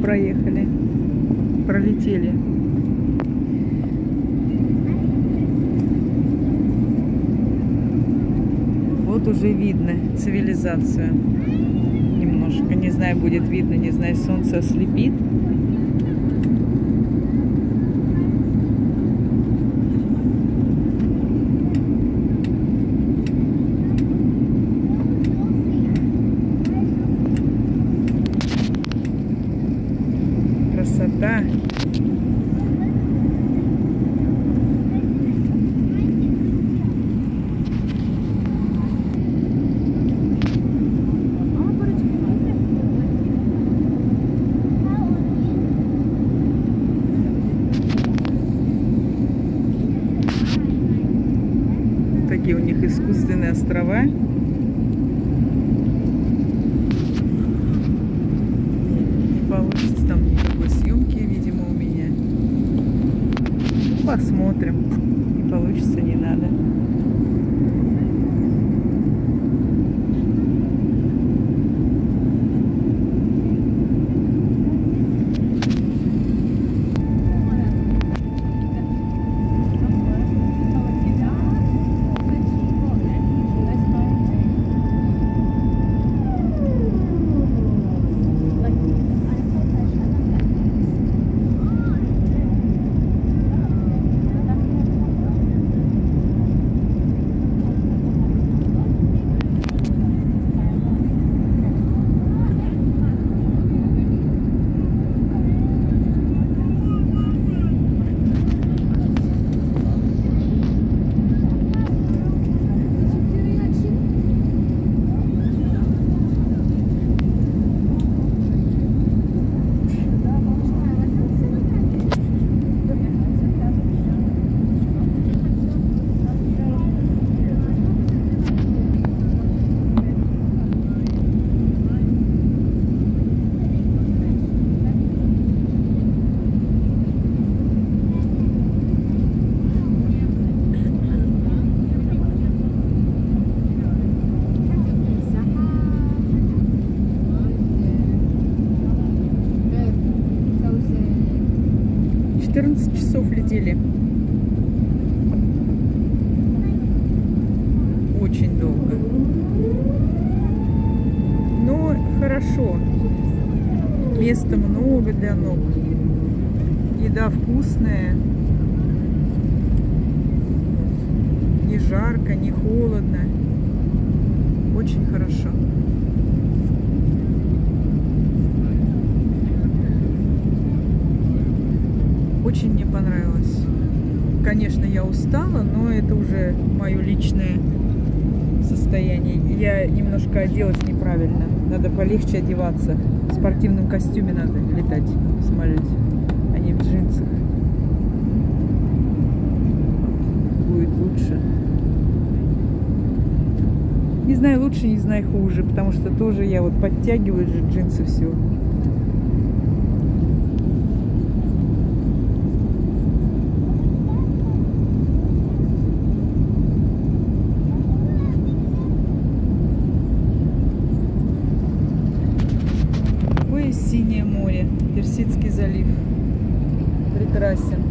проехали. Пролетели. Вот уже видно цивилизацию. Немножко. Не знаю, будет видно, не знаю, солнце ослепит. Красота. Такие у них искусственные острова. Не получится там никакой съемки, видимо, у меня. Посмотрим. Не получится, не надо. Четырнадцать часов летели. Очень долго. Но хорошо. Места много для ног. Еда вкусная. Не жарко, не холодно. Очень хорошо. Очень мне понравилось. Конечно, я устала, но это уже мое личное состояние. Я немножко оделась неправильно. Надо полегче одеваться. В спортивном костюме надо летать в а не в джинсах. Будет лучше. Не знаю лучше, не знаю хуже, потому что тоже я вот подтягиваю же джинсы все. Какое синее море, Персидский залив. Прекрасен.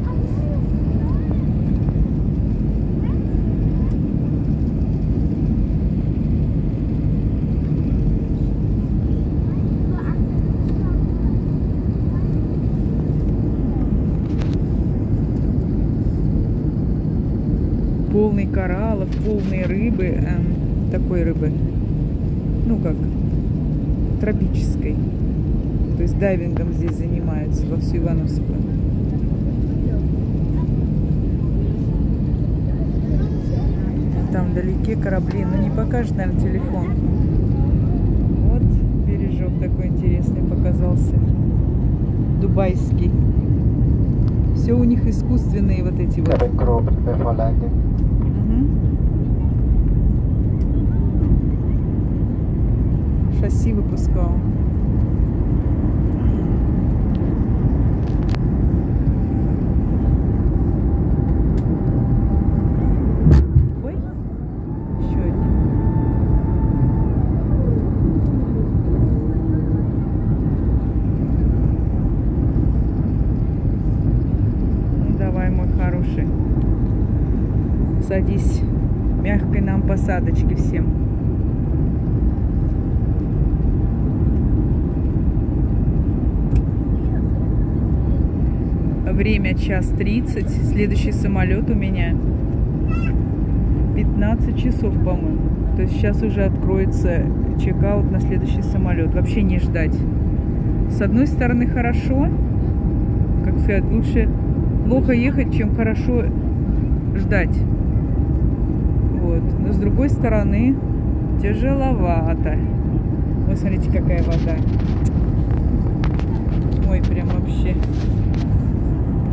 Полный полные рыбы, эм, такой рыбы, ну как, тропической. То есть дайвингом здесь занимаются во всю Ивановскую. Там вдалеке корабли, но не покажет, наверное, телефон. Вот бережок такой интересный показался. Дубайский. Все у них искусственные вот эти вот. Cabin шасси выпускал. Ну, садись мягкой нам посадочки всем. Время час 30. Следующий самолет у меня 15 часов, по-моему. То есть сейчас уже откроется чекаут на следующий самолет. Вообще не ждать. С одной стороны хорошо, как сказать, лучше плохо ехать, чем хорошо ждать. Вот. Но с другой стороны тяжеловато. Вот смотрите, какая вода. Ой, прям вообще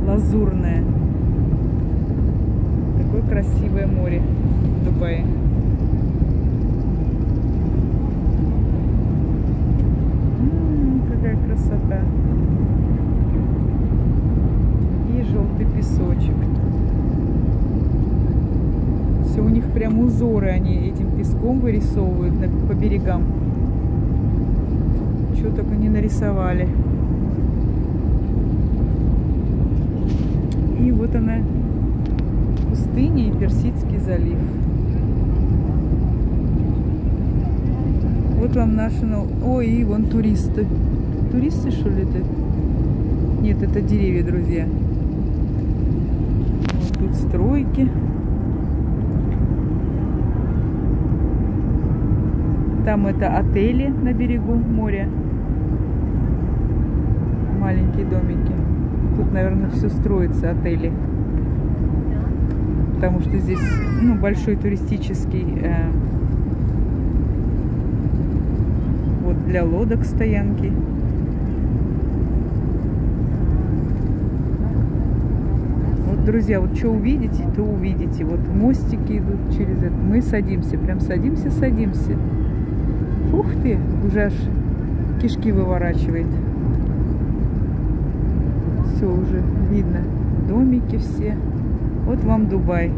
лазурное. Такое красивое море в Дубае. какая красота. И желтый песочек. Все у них прям узоры они этим песком вырисовывают по берегам. Что только не нарисовали. И вот она, пустыня и Персидский залив. Вот вам National... Ой, и вон туристы. Туристы, что ли, это? Нет, это деревья, друзья. Тут стройки. Там это отели на берегу моря. Маленькие домики. Тут, наверное, все строится, отели. Потому что здесь ну, большой туристический э, вот для лодок стоянки. Вот, друзья, вот что увидите, то увидите. Вот мостики идут через это. Мы садимся, прям садимся, садимся. Ух ты, уже аж кишки выворачивает все уже видно. Домики все. Вот вам Дубай.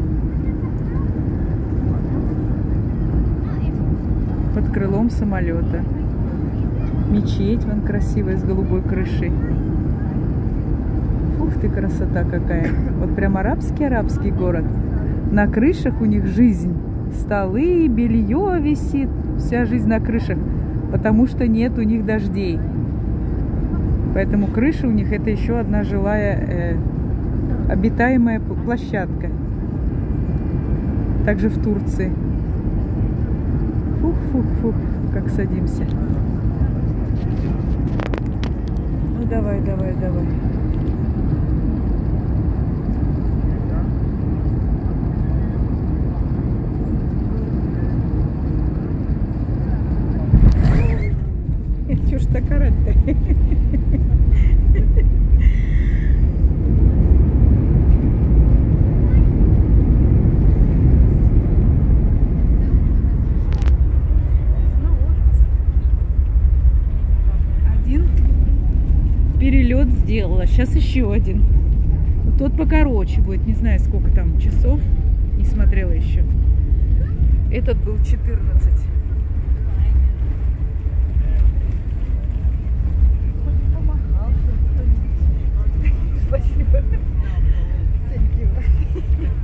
Под крылом самолета. Мечеть вон красивая с голубой крышей. Ух ты, красота какая. Вот прям арабский-арабский город. На крышах у них жизнь. Столы, белье висит. Вся жизнь на крышах. Потому что нет у них дождей. Поэтому крыша у них это еще одна жилая э, обитаемая площадка. Также в Турции. Фух-фух-фух, как садимся. Ну давай, давай, давай. сделала. Сейчас еще один. Вот тот покороче будет. Не знаю, сколько там часов. Не смотрела еще. Этот был 14. Спасибо. Thank.